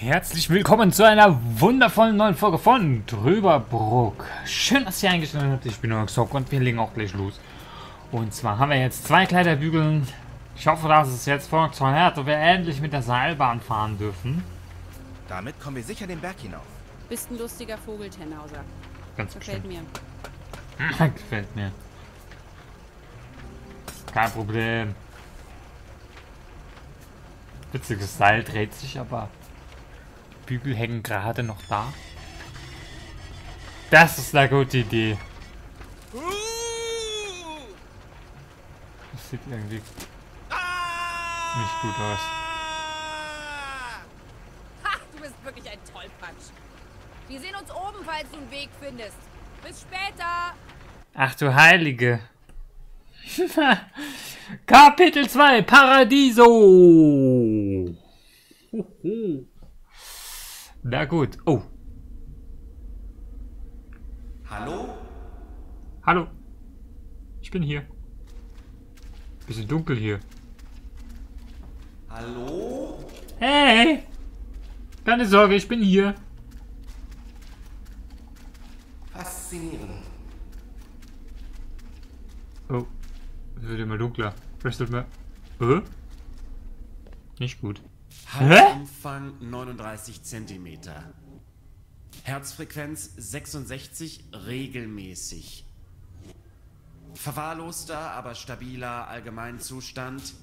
Herzlich willkommen zu einer wundervollen neuen Folge von Drüberbruck. Schön, dass ihr eingeschaltet habt. Ich bin Oxock und wir legen auch gleich los. Und zwar haben wir jetzt zwei Kleiderbügeln. Ich hoffe, dass es jetzt funktioniert und wir endlich mit der Seilbahn fahren dürfen. Damit kommen wir sicher den Berg hinauf. Bist ein lustiger Vogel, Tenhauser. Ganz Gefällt bestimmt. mir. Gefällt mir. Kein Problem. Witziges Seil dreht sich, aber Bügel hängen gerade noch da. Das ist eine gute Idee. Das sieht irgendwie nicht gut aus. Ha, du bist wirklich ein Tollpatsch. Wir sehen uns oben, falls du einen Weg findest. Bis später. Ach du Heilige. Kapitel 2 Paradiso. Na gut. Oh, Hallo? hallo. Ich bin hier. Bisschen dunkel hier. Hallo? Hey! Keine Sorge, ich bin hier. Faszinierend. Oh, es wird immer dunkler. Es wird mehr. Äh? Nicht gut. Halsumfang 39 cm. Herzfrequenz 66 regelmäßig. Verwahrloster, aber stabiler Allgemeinzustand.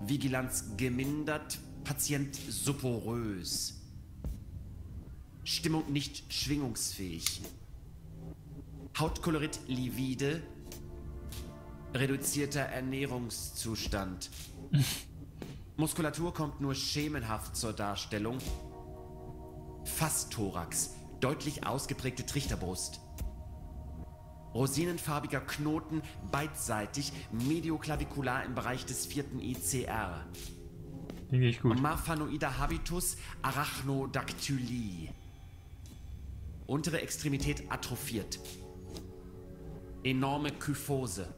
Vigilanz gemindert, Patient supporös. Stimmung nicht schwingungsfähig. Hautkolorit livide. Reduzierter Ernährungszustand. Muskulatur kommt nur schemenhaft zur Darstellung. Fastthorax, deutlich ausgeprägte Trichterbrust. Rosinenfarbiger Knoten beidseitig, medioklavikular im Bereich des vierten ICR. Finde ich gut. Marfanoider Habitus Arachnodactylie. Untere Extremität atrophiert. Enorme Kyphose.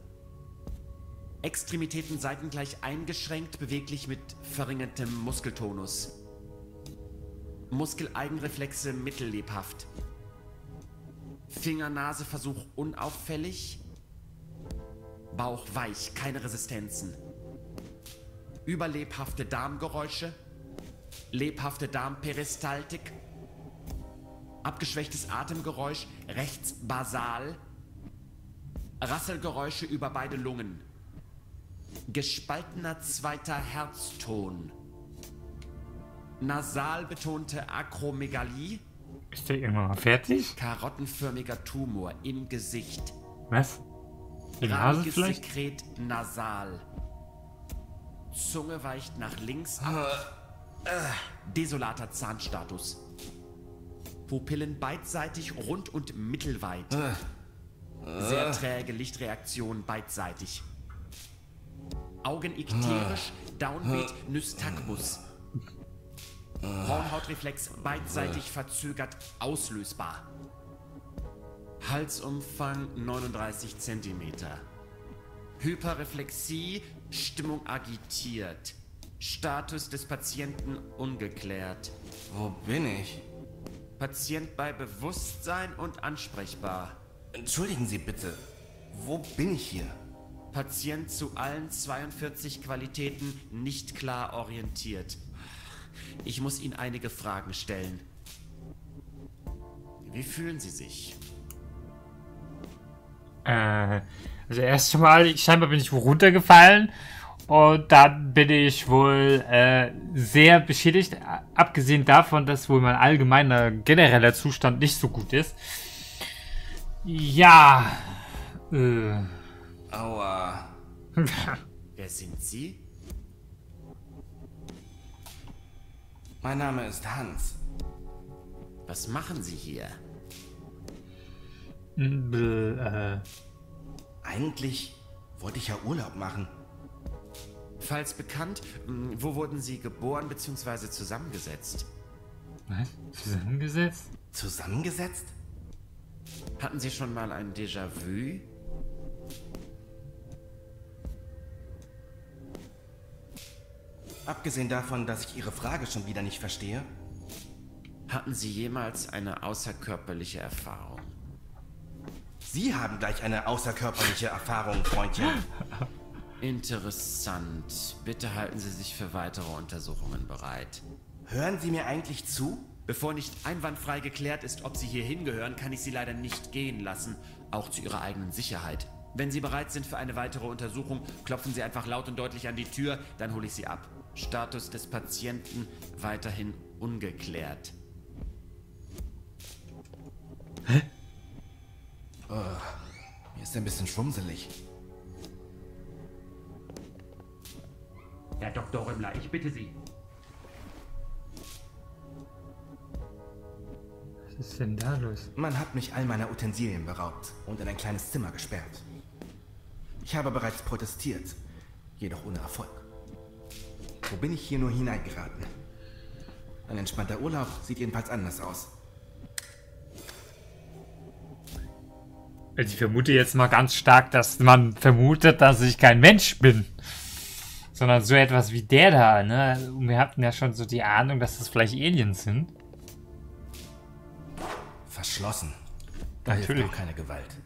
Extremitäten seitengleich eingeschränkt, beweglich mit verringertem Muskeltonus. Muskeleigenreflexe mittellebhaft. Finger-Nase-Versuch unauffällig. Bauch weich, keine Resistenzen. Überlebhafte Darmgeräusche. Lebhafte Darmperistaltik. Abgeschwächtes Atemgeräusch rechts basal. Rasselgeräusche über beide Lungen. Gespaltener zweiter Herzton. Nasal betonte Akromegalie. Ist der irgendwann mal fertig? Karottenförmiger Tumor im Gesicht. Was? Die Nase Radiges vielleicht? Sekret nasal. Zunge weicht nach links ab. Desolater Zahnstatus. Pupillen beidseitig rund und mittelweit. Sehr träge Lichtreaktion beidseitig. Augen ikterisch, Downbeat Nystagmus. Hornhautreflex beidseitig verzögert auslösbar. Halsumfang 39 cm. Hyperreflexie, Stimmung agitiert. Status des Patienten ungeklärt. Wo bin ich? Patient bei Bewusstsein und ansprechbar. Entschuldigen Sie bitte. Wo bin ich hier? Patient zu allen 42 Qualitäten nicht klar orientiert. Ich muss Ihnen einige Fragen stellen. Wie fühlen Sie sich? Äh, also erst mal, scheinbar bin ich runtergefallen und dann bin ich wohl äh, sehr beschädigt, abgesehen davon, dass wohl mein allgemeiner genereller Zustand nicht so gut ist. Ja, äh, Aua. Wer sind Sie? Mein Name ist Hans. Was machen Sie hier? äh, Eigentlich wollte ich ja Urlaub machen. Falls bekannt, wo wurden Sie geboren bzw. zusammengesetzt? was? Zusammengesetzt? Zusammengesetzt? Hatten Sie schon mal ein Déjà-vu? Abgesehen davon, dass ich Ihre Frage schon wieder nicht verstehe. Hatten Sie jemals eine außerkörperliche Erfahrung? Sie haben gleich eine außerkörperliche Erfahrung, Freundchen. Interessant. Bitte halten Sie sich für weitere Untersuchungen bereit. Hören Sie mir eigentlich zu? Bevor nicht einwandfrei geklärt ist, ob Sie hier hingehören, kann ich Sie leider nicht gehen lassen, auch zu Ihrer eigenen Sicherheit. Wenn Sie bereit sind für eine weitere Untersuchung, klopfen Sie einfach laut und deutlich an die Tür, dann hole ich Sie ab. Status des Patienten weiterhin ungeklärt. Mir ist ein bisschen schwumselig. Herr Dr. Römmler, ich bitte Sie. Was ist denn da los? Man hat mich all meiner Utensilien beraubt und in ein kleines Zimmer gesperrt. Ich habe bereits protestiert, jedoch ohne Erfolg. Wo bin ich hier nur hineingeraten? Ein entspannter Urlaub sieht jedenfalls anders aus. Also ich vermute jetzt mal ganz stark, dass man vermutet, dass ich kein Mensch bin. Sondern so etwas wie der da, ne? Und wir hatten ja schon so die Ahnung, dass das vielleicht Aliens sind. Verschlossen. Da hilft Natürlich. auch keine Gewalt.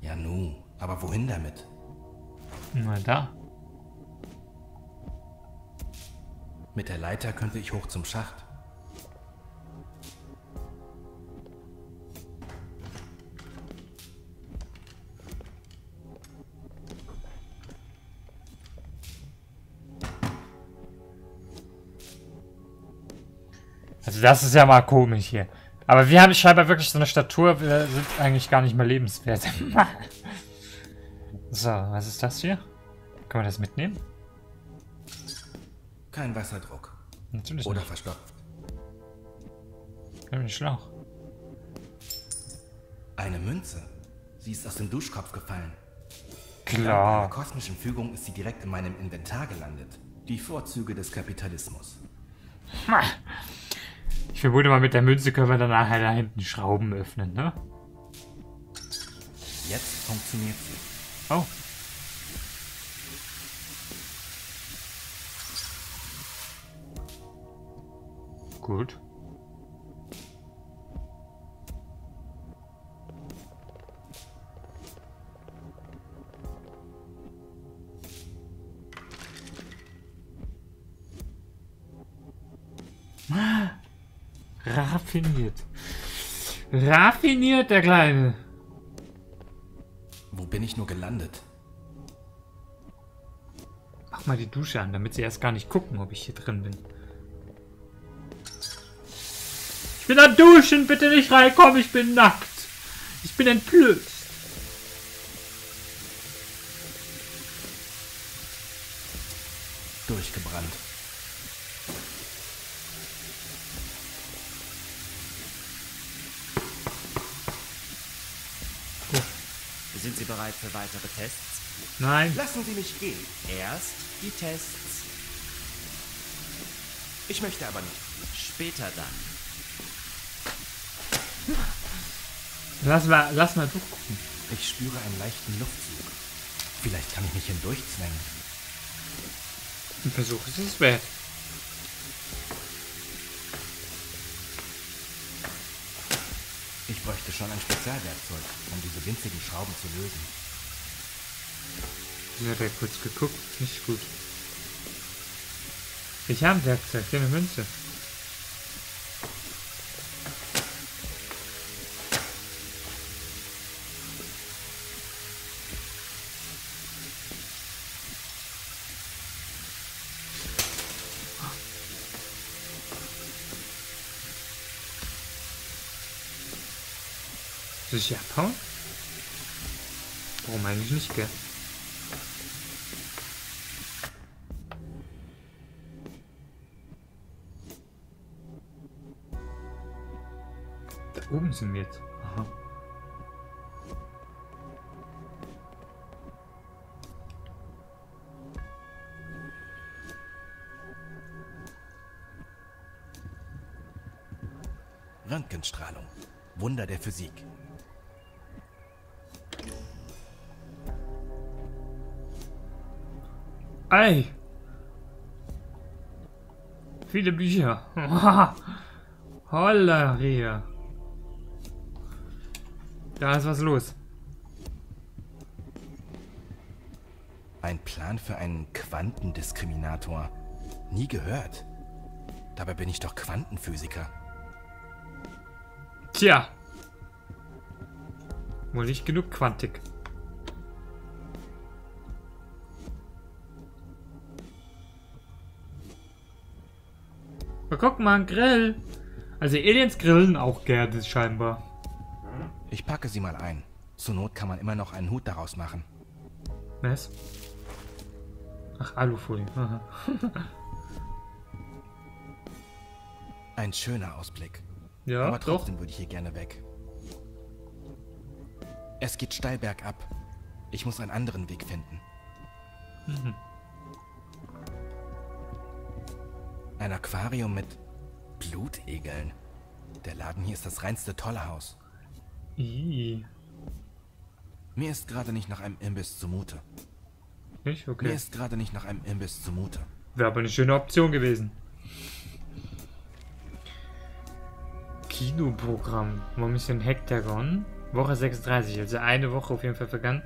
Ja nu, aber wohin damit? Na da. Mit der Leiter könnte ich hoch zum Schacht. Also das ist ja mal komisch hier. Aber wir haben scheinbar wirklich so eine Statur, wir sind eigentlich gar nicht mehr lebenswert. so, was ist das hier? Können wir das mitnehmen? Kein Wasserdruck. Natürlich Oder nicht. verstopft. Ich hab einen Schlauch. Eine Münze. Sie ist aus dem Duschkopf gefallen. Klar. kosmischen Fügung ist sie direkt in meinem Inventar gelandet. Die Vorzüge des Kapitalismus. Ich vermute mal, mit der Münze können wir dann nachher da hinten Schrauben öffnen, ne? Jetzt funktioniert sie. Oh. Gut. Raffiniert. Raffiniert, der Kleine. Wo bin ich nur gelandet? Mach mal die Dusche an, damit sie erst gar nicht gucken, ob ich hier drin bin. Ich bin am Duschen, bitte nicht reinkommen, ich bin nackt. Ich bin entblößt. Durchgebrannt. Sind Sie bereit für weitere Tests? Nein. Lassen Sie mich gehen. Erst die Tests, Ich möchte aber nicht. später dann. Lass mal, lass mal durchgucken. Ich spüre einen leichten Luftzug. Vielleicht kann ich mich hindurchzwängen. Ein Versuch ist es wert. Ich bräuchte schon ein Spezialwerkzeug, um diese winzigen Schrauben zu lösen. Ich habe ja kurz geguckt. Nicht gut. Ich habe ein Werkzeug, hier eine Münze. Ich abhauen? Warum eigentlich nicht, gell? Da oben sind wir jetzt. Aha. Röntgenstrahlung. Wunder der Physik. Ei! viele Bücher. Holla, hier. Da ist was los. Ein Plan für einen Quantendiskriminator. Nie gehört. Dabei bin ich doch Quantenphysiker. Tja. Wohl nicht genug Quantik. Aber guck mal, ein Grill. Also Aliens grillen auch gerne scheinbar. Ich packe sie mal ein. Zur Not kann man immer noch einen Hut daraus machen. Was? Ach, Alufolie. Ein schöner Ausblick. ja, Aber doch. trotzdem würde ich hier gerne weg. Es geht steil bergab. Ich muss einen anderen Weg finden. Ein Aquarium mit Blutegeln. Der Laden hier ist das reinste Tollhaus. Ih. Mir ist gerade nicht nach einem Imbiss zumute. Nicht? Mir Okay. ist gerade nicht nach einem Imbiss zumute. Wäre aber eine schöne Option gewesen. Kinoprogramm. Momentan Hektagon. Woche 36, also eine Woche auf jeden Fall vergangen.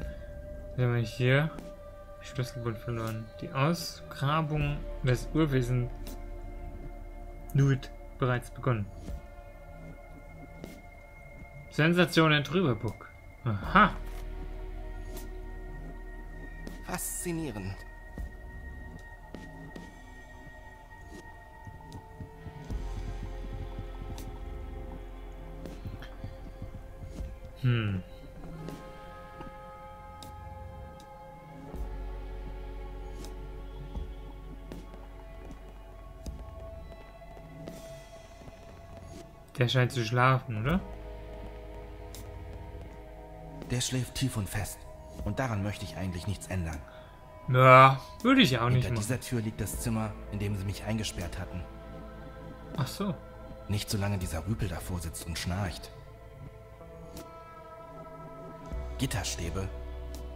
Dann haben wir hier Schlüsselbund verloren. Die Ausgrabung des Urwesen Nuit bereits begonnen. Sensation in Trüberburg. Aha. Faszinierend. Hm. Der scheint zu schlafen, oder? Der schläft tief und fest. Und daran möchte ich eigentlich nichts ändern. Ja, würde ich auch nicht Hinter machen. dieser Tür liegt das Zimmer, in dem sie mich eingesperrt hatten. Ach so. Nicht solange dieser Rüpel davor sitzt und schnarcht. Gitterstäbe.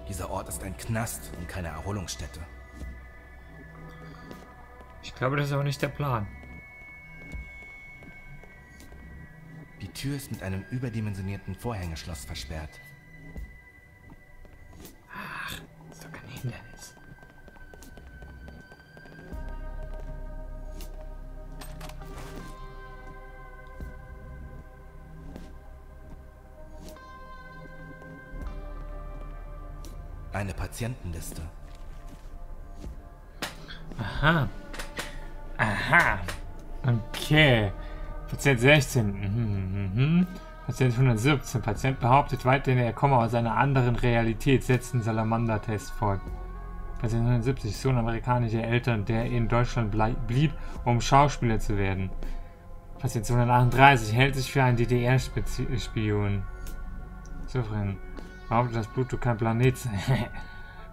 Dieser Ort ist ein Knast und keine Erholungsstätte. Ich glaube, das ist auch nicht der Plan. Tür ist mit einem überdimensionierten Vorhängeschloss versperrt. Das ist doch kein Hindernis. Eine Patientenliste. Aha. Aha. Okay. Patient 16. Mhm, mhm. Patient 117. Patient behauptet weiterhin, er komme aus einer anderen Realität. Setzt einen Salamander-Test fort. Patient 170. Sohn amerikanischer Eltern, der in Deutschland blieb, um Schauspieler zu werden. Patient 238. Hält sich für einen DDR-Spion. Souverän. Behauptet, dass Pluto kein Planet sei.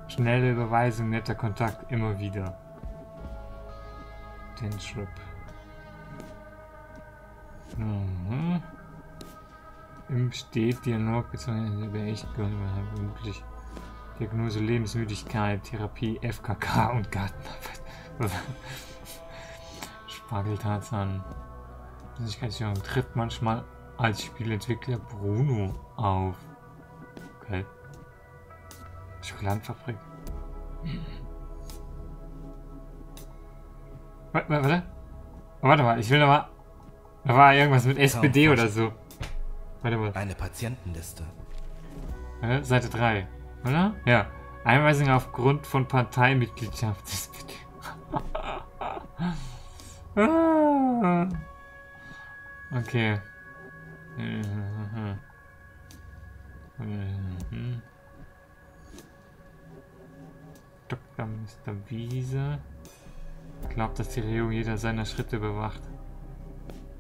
Schnelle Überweisung, netter Kontakt, immer wieder. Den Trip. Mhm. Im steht Dialog bzw. über echt vermutlich Diagnose Lebensmüdigkeit, Therapie, FKK und Gartenarbeit. Spargeltarzan. Persönlichkeitsstörung tritt manchmal als Spielentwickler Bruno auf. Okay. Schokoladenfabrik. Warte, warte, warte. Warte mal, ich will mal. Da war irgendwas mit SPD oder so. Warte mal. Eine Patientenliste. Äh, Seite 3. Oder? Ja. Einweisung aufgrund von Parteimitgliedschaft. SPD. Ah. okay. Mhm. Mhm. Dr. Mr. Wiese glaubt, dass die Regierung jeder seiner Schritte überwacht.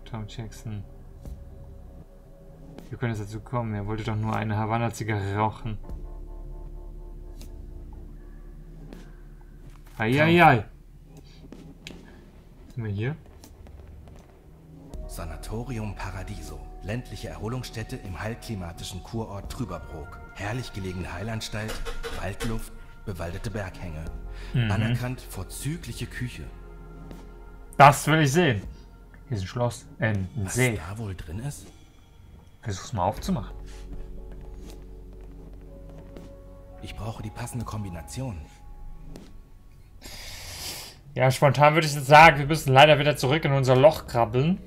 Tom Jackson. Wie könnte es dazu kommen? Er wollte doch nur eine Havanna-Zigarre rauchen. Eieiei. Sind wir hier? Sanatorium Paradiso. Ländliche Erholungsstätte im heilklimatischen Kurort Trüberbrook. Herrlich gelegene Heilanstalt, Waldluft, bewaldete Berghänge. Anerkannt vorzügliche Küche. Das will ich sehen. Hier ist ein Schloss. Äh, ein Was See. da wohl drin ist? Versuch's mal aufzumachen. Ich brauche die passende Kombination. Ja, spontan würde ich jetzt sagen, wir müssen leider wieder zurück in unser Loch krabbeln.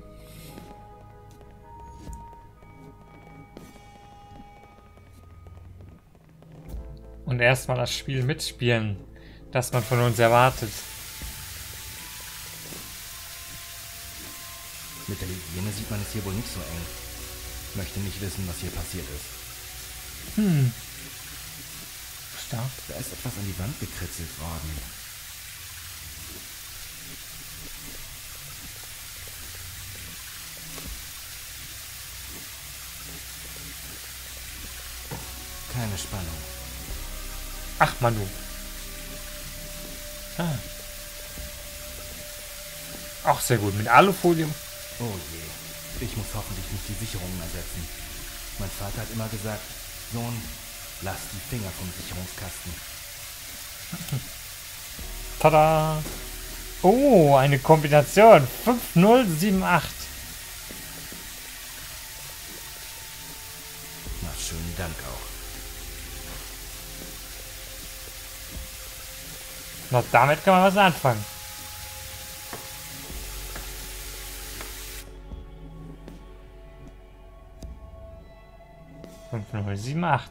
Und erstmal das Spiel mitspielen, das man von uns erwartet. Sieht man es hier wohl nicht so eng. Möchte nicht wissen, was hier passiert ist. Ist da? Da ist etwas an die Wand gekritzelt worden. Keine Spannung. Ach, Manu. Ah. Auch sehr gut. Mit Alufolie. Oh je. Ich muss hoffentlich nicht die Sicherungen ersetzen. Mein Vater hat immer gesagt, Sohn, lass die Finger vom Sicherungskasten. Tada! Oh, eine Kombination. 5078. Na, schönen Dank auch. Na, damit kann man was anfangen. Fünf null sieben acht.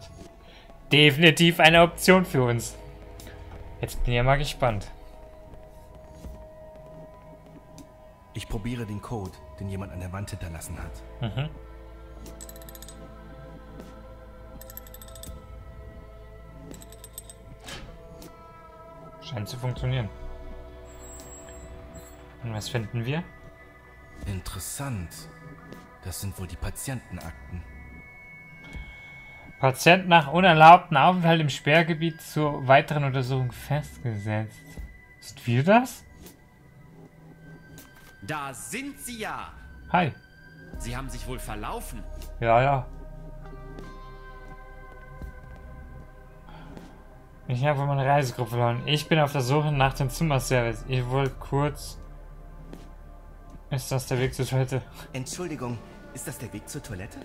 Definitiv eine Option für uns. Jetzt bin ich ja mal gespannt. Ich probiere den Code, den jemand an der Wand hinterlassen hat. Mhm. Scheint zu funktionieren. Und was finden wir? Interessant. Das sind wohl die Patientenakten. Patient nach unerlaubten Aufenthalt im Sperrgebiet zur weiteren Untersuchung festgesetzt. Ist wir das? Da sind sie ja. Hi. Sie haben sich wohl verlaufen. Ja, ja. Ich habe meine Reisegruppe verloren. Ich bin auf der Suche nach dem Zimmerservice. Ich wollte kurz... Ist das der Weg zur Toilette? Entschuldigung, ist das der Weg zur Toilette?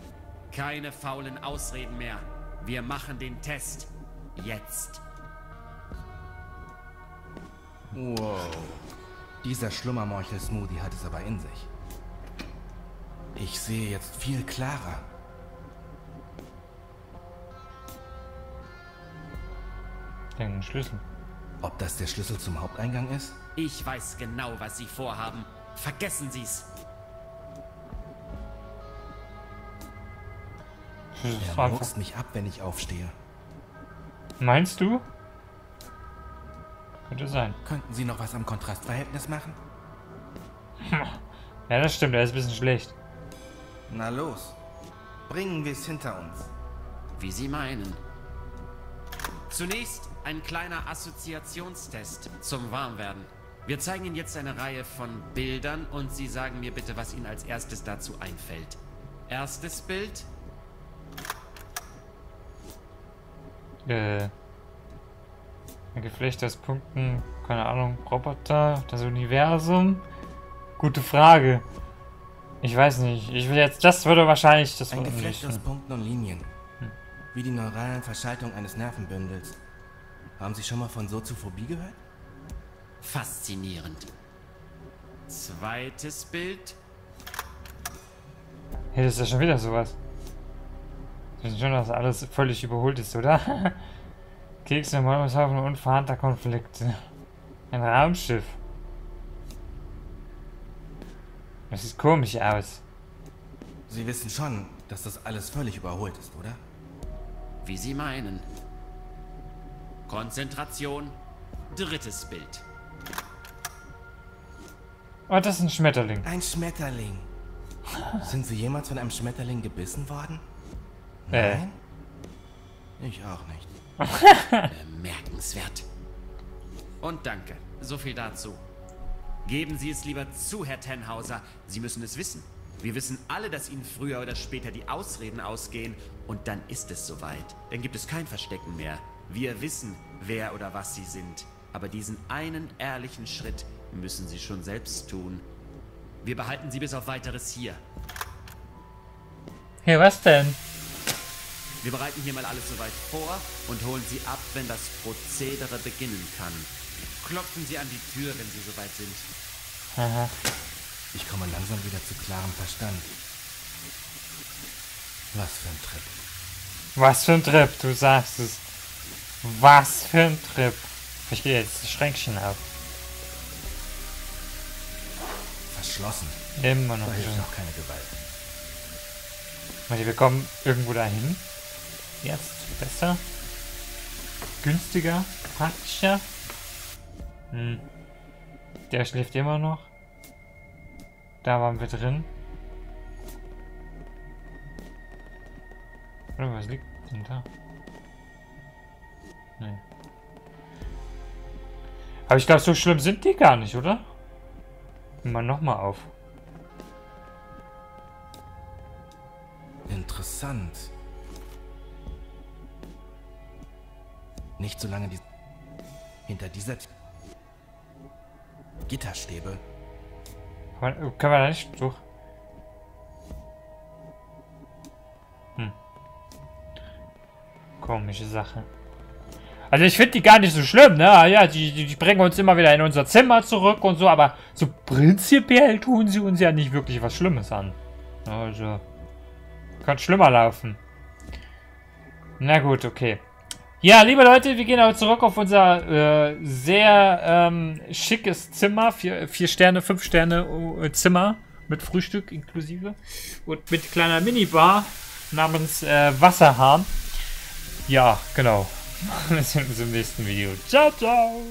Keine faulen Ausreden mehr. Wir machen den Test. Jetzt. Wow. Dieser Schlummermorchel-Smoothie hat es aber in sich. Ich sehe jetzt viel klarer. Den Schlüssel. Ob das der Schlüssel zum Haupteingang ist? Ich weiß genau, was Sie vorhaben. Vergessen Sie's. Er einfach- muckst mich ab, wenn ich aufstehe. Meinst du? Könnte sein. Könnten Sie noch was am Kontrastverhältnis machen? Ja, das stimmt. Er ist ein bisschen schlecht. Na los. Bringen wir es hinter uns. Wie Sie meinen. Zunächst ein kleiner Assoziationstest zum Warmwerden. Wir zeigen Ihnen jetzt eine Reihe von Bildern und Sie sagen mir bitte, was Ihnen als erstes dazu einfällt. Erstes Bild. Äh. Ein Geflecht aus Punkten. Keine Ahnung. Roboter. Das Universum. Gute Frage. Ich weiß nicht. Ich will jetzt. Das würde wahrscheinlich. Das Ein Geflecht aus Punkten und Linien. Wie die neuralen Verschaltung eines Nervenbündels. Haben Sie schon mal von Soziophobie gehört? Faszinierend. Zweites Bild. Hey, das ist ja schon wieder sowas. Wir wissen schon, dass alles völlig überholt ist, oder? Kekse, Molmeshaufen und verhandter Konflikte. Ein Raumschiff. Das sieht komisch aus. Sie wissen schon, dass das alles völlig überholt ist, oder? Wie Sie meinen. Konzentration. Drittes Bild. Oh, das ist ein Schmetterling. Ein Schmetterling. Sind Sie jemals von einem Schmetterling gebissen worden? Äh. Nein? Ich auch nicht. Bemerkenswert. Und danke. So viel dazu. Geben Sie es lieber zu, Herr Tenhauser. Sie müssen es wissen. Wir wissen alle, dass Ihnen früher oder später die Ausreden ausgehen. Und dann ist es soweit. Dann gibt es kein Verstecken mehr. Wir wissen, wer oder was Sie sind. Aber diesen einen ehrlichen Schritt müssen Sie schon selbst tun. Wir behalten Sie bis auf weiteres hier. Hey, was denn? Wir bereiten hier mal alles soweit vor und holen Sie ab, wenn das Prozedere beginnen kann. Klopfen Sie an die Tür, wenn Sie soweit sind. Aha. Ich komme langsam wieder zu klarem Verstand. Was für ein Trip. Was für ein Trip, du sagst es. Was für ein Trip. Ich gehe jetzt das Schränkchen ab. Verschlossen. Immer noch. Da hilft auch keine Gewalt. Warte, wir kommen irgendwo dahin. Jetzt besser. Günstiger. Praktischer. Hm. Der schläft immer noch. Da waren wir drin. Oder was liegt denn da? Nee. Aber ich glaube, so schlimm sind die gar nicht, oder? Mal nochmal auf. Interessant. Nicht so lange die hinter dieser Gitterstäbe. Können wir da nicht durch? Hm. Komische Sache. Also ich finde die gar nicht so schlimm, ne? Ah Ja, die, die, die bringen uns immer wieder in unser Zimmer zurück und so, aber so prinzipiell tun sie uns ja nicht wirklich was Schlimmes an. Also, kann schlimmer laufen. Na gut, okay. Ja, liebe Leute, wir gehen aber zurück auf unser äh, sehr ähm, schickes Zimmer. Vier, vier Sterne, fünf Sterne äh, Zimmer mit Frühstück inklusive. Und mit kleiner Minibar namens äh, Wasserhahn. Ja, genau. Wir sehen uns im nächsten Video. Ciao, ciao.